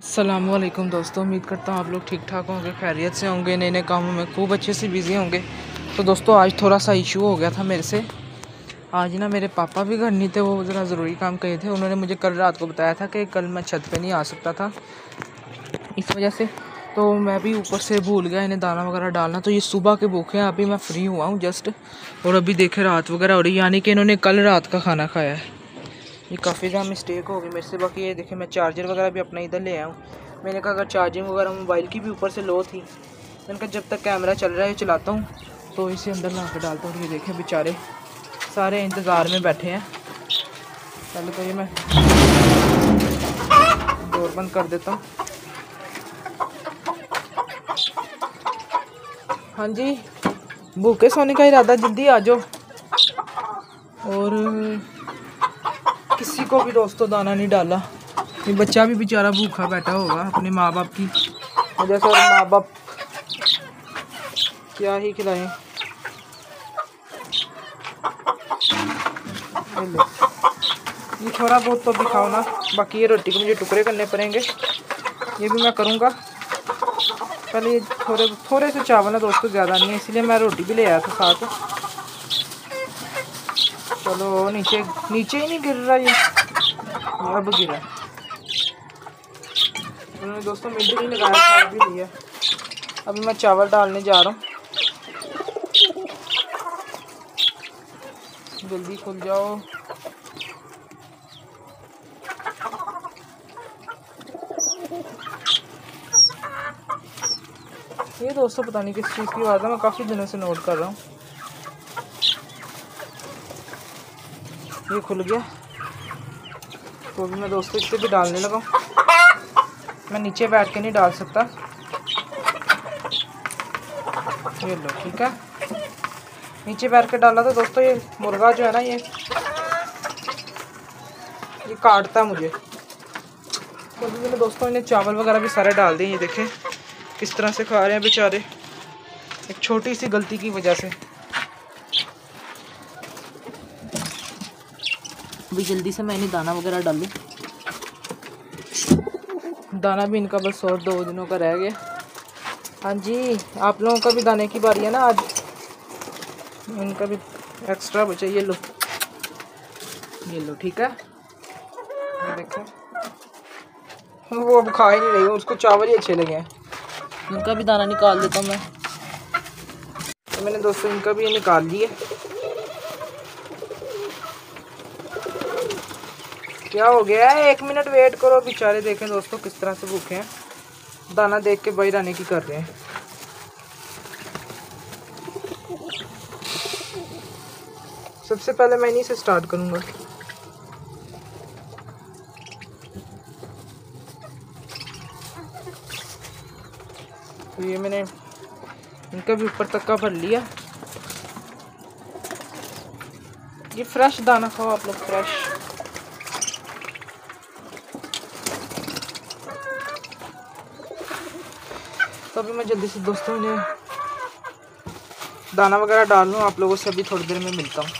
असलम दोस्तों, उम्मीद करता हूँ आप लोग ठीक ठाक होंगे, खैरियत से होंगे नए नए कामों में खूब अच्छे से बिज़ी होंगे। तो दोस्तों, आज थोड़ा सा इशू हो गया था मेरे से। आज ना मेरे पापा भी घर नहीं थे, वो ज़रा ज़रूरी काम कहे थे। उन्होंने मुझे कल रात को बताया था कि कल मैं छत पे नहीं आ सकता था। इस वजह से तो मैं भी ऊपर से भूल गया, इन्हें दाना वगैरह डालना। तो ये सुबह के भूखे हैं, अभी मैं फ्री हुआ हूँ जस्ट और अभी देखे रात वगैरह हो रही यानी कि इन्होंने कल रात का खाना खाया है। ये काफ़ी ज़्यादा मिस्टेक हो गई मेरे से। बाकी ये देखे, मैं चार्जर वगैरह भी अपना इधर ले आया हूँ। मैंने कहा, अगर चार्जिंग वगैरह मोबाइल की भी ऊपर से लो थी, मैंने कहा, जब तक कैमरा चल रहा है चलाता हूँ। तो इसे अंदर ला कर डालता हूँ। ये देखें, बेचारे सारे इंतज़ार में बैठे हैं। पहले तो ये मैं डोर बंद कर देता हूँ। हाँ जी, भूखे सोने का इरादा, जल्दी आ जाओ। और किसी को भी दोस्तों दाना नहीं डाला। ये बच्चा भी बेचारा भूखा बैठा होगा, अपने माँ बाप की। वजह से माँ बाप क्या ही खिलाएँ। ये थोड़ा बहुत तो भी खाओ ना, बाकी ये रोटी को मुझे टुकड़े करने पड़ेंगे। ये भी मैं करूँगा। पहले ये थोड़े थोड़े से चावल है दोस्तों, ज़्यादा नहीं है, इसलिए मैं रोटी भी ले आया था साथ। चलो, नीचे नीचे ही नहीं गिर रहा ये। अब गिरा। उन्होंने दोस्तों मिनट नहीं लगाया भी लिया अभी मैं चावल डालने जा रहा हूँ। जल्दी खुल जाओ। ये दोस्तों पता नहीं किस चीज़ की बात है, मैं काफ़ी दिनों से नोट कर रहा हूँ। ये खुल गया। तो भी मैं दोस्तों इस पर भी डालने लगा मैं नीचे बैठ के नहीं डाल सकता। ये लो, ठीक है? नीचे बैठ के डाला तो दोस्तों ये मुर्गा जो है ना, ये ये काटता है मुझे। तो अभी मैंने दोस्तों इन्हें चावल वगैरह भी सारे डाल दिए ये देखें। किस तरह से खा रहे हैं बेचारे। एक छोटी सी गलती की वजह से। अभी जल्दी से मैं इन्हें दाना वगैरह डालूँ। दाना भी इनका बस और दो दिनों का रह गया। हाँ जी, आप लोगों का भी दाने की बारी है ना आज। इनका भी एक्स्ट्रा बचा ये लो। ये लो, ठीक है? देखो। वो अब खा ही नहीं रही, उसको चावल ही अच्छे लगे हैं। इनका भी दाना निकाल देता हूँ मैं। तो मैंने दोस्तों इनका भी ये निकाल लिया क्या हो गया? है एक मिनट वेट करो, बेचारे देखें दोस्तों किस तरह से भूखे हैं। दाना देख के बाहर आने की कर रहे हैं। सबसे पहले मैं इन्हीं से स्टार्ट करूँगा। तो ये मैंने इनका भी ऊपर तक का भर लिया। ये फ्रेश दाना खाओ आप लोग फ्रेश तो अभी मैं जल्दी से दोस्तों इन्हें दाना वगैरह डाल लूँ, आप लोगों से अभी थोड़ी देर में मिलता हूँ।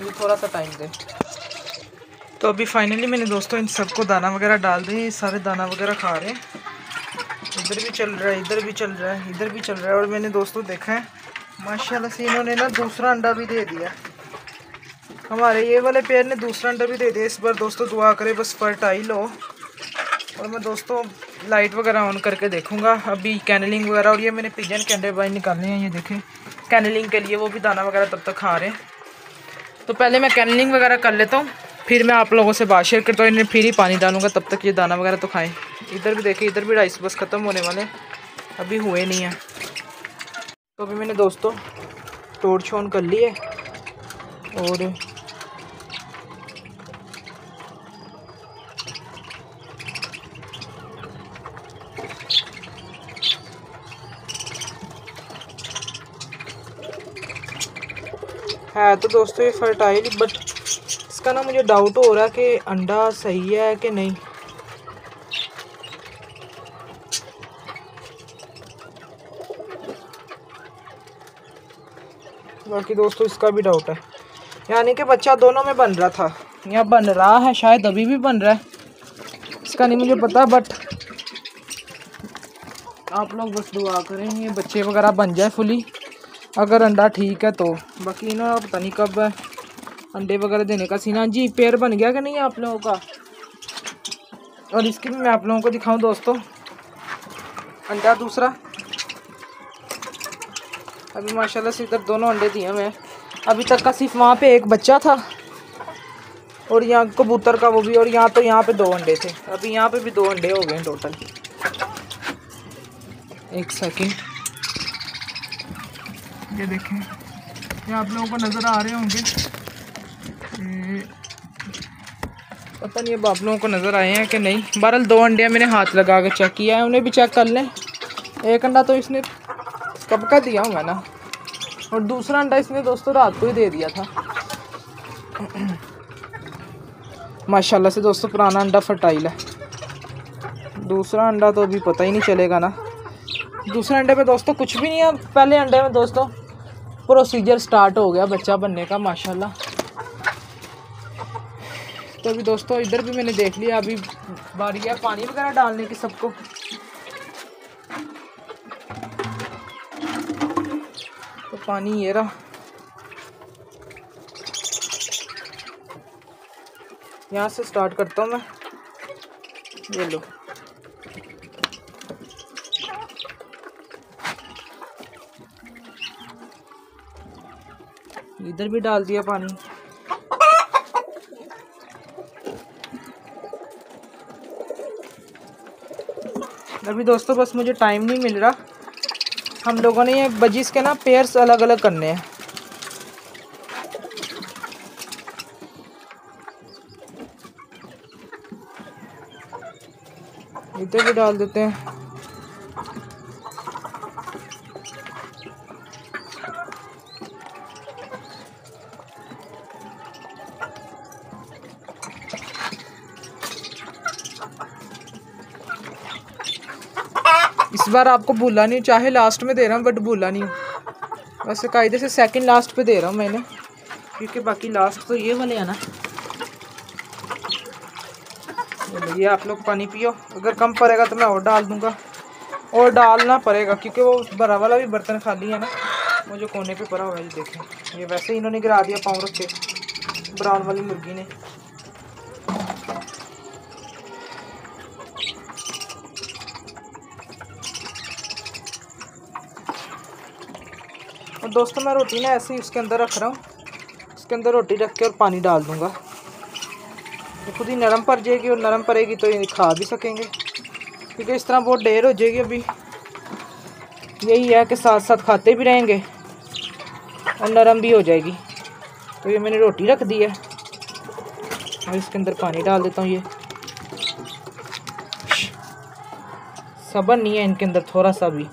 मुझे थोड़ा सा टाइम दे। तो अभी फाइनली मैंने दोस्तों इन सबको दाना वगैरह डाल ये सारे दाना वगैरह खा रहे हैं। इधर भी चल रहा है, इधर भी चल रहा है, इधर भी चल रहा है। और मैंने दोस्तों देखा है, माशाल्लाह से इन्होंने ना दूसरा अंडा भी दे दिया। हमारे ये वाले पेड़ ने दूसरा अंडा भी दे दिया। इस बार दोस्तों दुआ करे, बस फर्टाइल हो। और मैं दोस्तों लाइट वगैरह ऑन करके देखूँगा। अभी कैनलिंग वगैरह और ये मैंने पिजन के अंडे बाई निकालने हैं, ये देखें। कैनलिंग के लिए वो भी दाना वगैरह तब तक खा रहे हैं। तो पहले मैं कैनलिंग वगैरह कर लेता हूँ। फिर मैं आप लोगों से बात शेयर करता हूँ, इन्हें फिर ही पानी डालूँगा, तब तक ये दाना वगैरह तो खाएँ। इधर भी देखें, इधर भी राइस बस ख़त्म होने वाले अभी हुए नहीं हैं। तो अभी मैंने दोस्तों तोड़ छोड़ कर ली है और है तो दोस्तों ये फर्टाइल बट इसका ना मुझे डाउट हो रहा है कि अंडा सही है कि नहीं। बाकी दोस्तों इसका भी डाउट है। यानी कि बच्चा दोनों में बन रहा था। या बन रहा है, शायद अभी भी बन रहा है। इसका नहीं मुझे पता बट आप लोग बस दुआ करें, ये बच्चे वगैरह बन जाए फुली अगर अंडा ठीक है तो। बाकी ना पता नहीं कब अंडे वगैरह देने का सीना जी, पेड़ बन गया कि नहीं आप लोगों का? और इसकी भी मैं आप लोगों को दिखाऊँ दोस्तों। अंडा दूसरा। अभी माशाल्लाह से इधर दोनों अंडे दिए मैं अभी तक का सिर्फ़ वहाँ पे एक बच्चा था। और यहाँ कबूतर का वो भी, और यहाँ तो यहाँ पे दो अंडे थे। अभी यहाँ पे भी दो अंडे हो गए हैं टोटल एक सेकंड ये देखें। ये आप लोगों को नज़र आ रहे होंगे। पता नहीं अब आप लोगों को नज़र आए हैं कि नहीं। बहरल दो अंडे मैंने हाथ लगा कर चेक किया है, उन्हें भी चेक कर लें। एक अंडा तो इसने कब का दिया हूँ मैं ना? और दूसरा अंडा इसने दोस्तों रात को ही दे दिया था। माशाल्लाह से दोस्तों पुराना अंडा फर्टाइल है। दूसरा अंडा तो अभी पता ही नहीं चलेगा ना। दूसरे अंडे पे दोस्तों कुछ भी नहीं है। पहले अंडे में दोस्तों प्रोसीजर स्टार्ट हो गया बच्चा बनने का, माशाल्लाह। तो अभी दोस्तों, इधर भी मैंने देख लिया, अभी बारी है पानी वगैरह डालने की सबको। तो पानी ये रहा। यहाँ से स्टार्ट करता हूँ मैं। ये लो। इधर भी डाल दिया पानी। अभी दोस्तों, बस मुझे टाइम नहीं मिल रहा। हम लोगों ने ये बजिस के ना पेयर्स अलग अलग करने हैं। इधर भी डाल देते हैं। इस बार आपको भूला नहीं, चाहे लास्ट में दे रहा हूँ बट भूला नहीं वैसे कायदे से सेकंड लास्ट पे दे रहा हूँ मैंने। क्योंकि बाकी लास्ट तो ये वाले है ना। ये आप लोग पानी पियो। अगर कम पड़ेगा तो मैं और डाल दूँगा। और डालना पड़ेगा, क्योंकि वो बड़ा वाला भी बर्तन खाली है ना। वो जो कोने पे पड़ा हुआ है देखें। ये वैसे ही इन्होंने गिरा दिया पाँव रख ब्राउन वाली मुर्गी ने। दोस्तों, मैं रोटी ना ऐसे ही उसके अंदर रख रहा हूँ। उसके अंदर रोटी रख के और पानी डाल दूँगा। तो खुद ही नरम पड़ जाएगी और नरम पड़ेगी तो ये खा भी सकेंगे। क्योंकि इस तरह बहुत देर हो जाएगी अभी। यही है कि साथ साथ खाते भी रहेंगे और नरम भी हो जाएगी। तो ये मैंने रोटी रख दी है। और इसके अंदर पानी डाल देता हूँ ये। सबर नहीं है इनके अंदर, थोड़ा सा भी।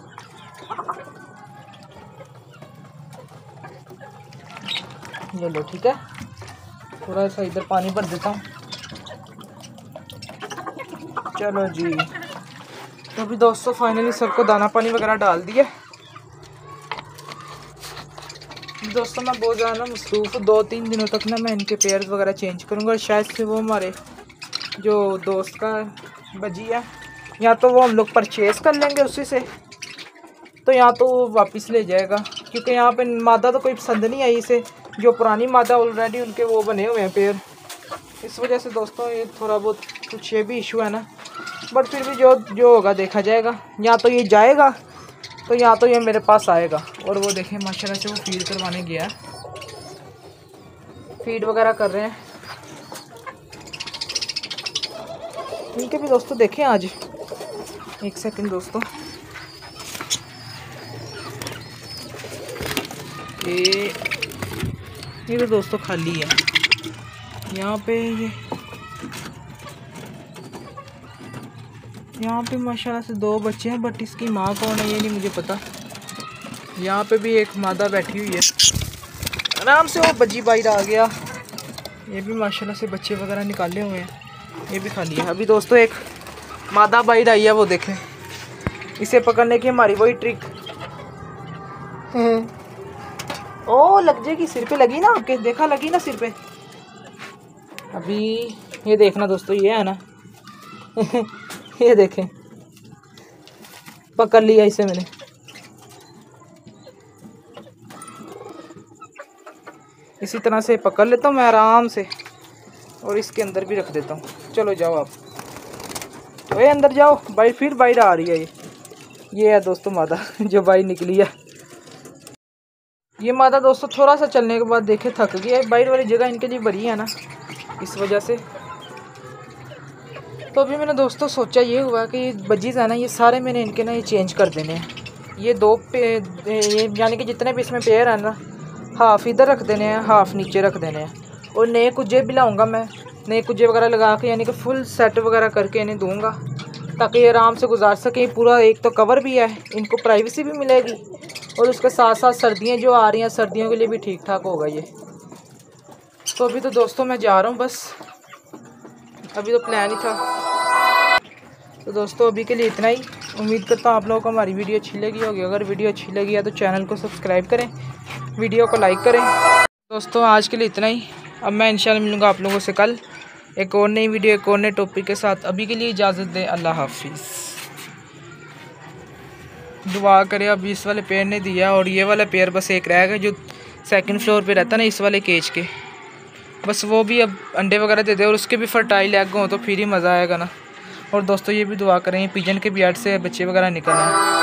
ये लो, ठीक है? थोड़ा सा इधर पानी भर देता हूँ। चलो जी। तो अभी दोस्तों फाइनली सबको दाना पानी वगैरह डाल दिया दोस्तों, मैं बहुत ज़्यादा मसरूफ़ दो तीन दिनों तक ना मैं इनके पेयर वगैरह चेंज करूँगा और शायद से वो हमारे जो दोस्त का बजी है, या तो वो हम लोग परचेज़ कर लेंगे उसी से। तो यहाँ तो वो वापस ले जाएगा, क्योंकि यहाँ पे मादा तो कोई पसंद नहीं आई इसे। जो पुरानी मादा ऑलरेडी उनके वो बने हुए हैं पेड़ इस वजह से दोस्तों ये थोड़ा बहुत कुछ ये भी इशू है ना। बट फिर भी जो जो होगा देखा जाएगा। या तो ये जाएगा तो या तो ये मेरे पास आएगा। और वो देखें, माशाल्लाह से वो फ़ीड करवाने गया है। फ़ीड वगैरह कर रहे हैं। इनके भी दोस्तों देखें आज। एक सेकंड दोस्तों। ये ये तो दोस्तों खाली है। यहाँ पे ये यहाँ पे माशाल्लाह से दो बच्चे हैं बट इसकी माँ कौन है ये नहीं मुझे पता। यहाँ पे भी एक मादा बैठी हुई है। आराम से वो बजी बाइट आ गया। ये भी माशाल्लाह से बच्चे वगैरह निकाले हुए हैं। ये भी खा लिया अभी दोस्तों एक मादा बाइट आई है, वो देखें। इसे पकड़ने की हमारी वही ट्रिक ओ, लग जाएगी, सिर पे लगी ना आपके? देखा लगी ना सिर पे? अभी ये देखना दोस्तों, ये है ना? ये देखें। पकड़ लिया इसे मैंने। इसी तरह से पकड़ लेता हूँ मैं आराम से, और इसके अंदर भी रख देता हूँ। चलो जाओ आप। ये अंदर जाओ। बाई फिर बाहर आ रही है ये। ये है दोस्तों मादा जो बाई निकली है। ये मादा दोस्तों थोड़ा सा चलने के बाद देखे थक गया है। बाहर वाली जगह इनके लिए बड़ी है ना, इस वजह से। तो अभी मैंने दोस्तों सोचा ये हुआ कि ये बजीज़ है ना ये सारे मैंने इनके ना ये चेंज कर देने हैं। ये दो पे, ये यानी कि जितने भी इसमें पेयर हैं ना हाफ़ इधर रख देने हैं हाफ़ नीचे रख देने हैं। और नए कुजे भी लाऊँगा मैं, नए कुजे वगैरह लगा के, यानी कि फुल सेट वगैरह करके इन्हें दूँगा, ताकि ये आराम से गुजार सकें। पूरा एक तो कवर भी है, इनको प्राइवेसी भी मिलेगी। और उसके साथ साथ सर्दियाँ जो आ रही हैं, सर्दियों के लिए भी ठीक ठाक होगा ये। तो अभी तो दोस्तों मैं जा रहा हूँ, बस। अभी तो प्लान ही था। तो दोस्तों, अभी के लिए इतना ही। उम्मीद करता हूँ आप लोगों को हमारी वीडियो अच्छी लगी होगी। अगर वीडियो अच्छी लगी है तो चैनल को सब्सक्राइब करें, वीडियो को लाइक करें। दोस्तों, आज के लिए इतना ही। अब मैं इंशाल्लाह मिलूँगा आप लोगों से कल। एक और नई वीडियो, एक और नए टॉपिक के साथ। अभी के लिए इजाज़त दें। अल्लाह हाफिज़। दुआ करें, अब इस वाले पेड़ ने दिया और ये वाला पेड़ बस एक रह गया जो सेकंड फ्लोर पे रहता ना, इस वाले केज के। बस वो भी अब अंडे वगैरह दे दे और उसके भी फर्टाइल एग हो तो फिर ही मज़ा आएगा ना। और दोस्तों ये भी दुआ करें पिजन के एड से बच्चे वगैरह निकल आए।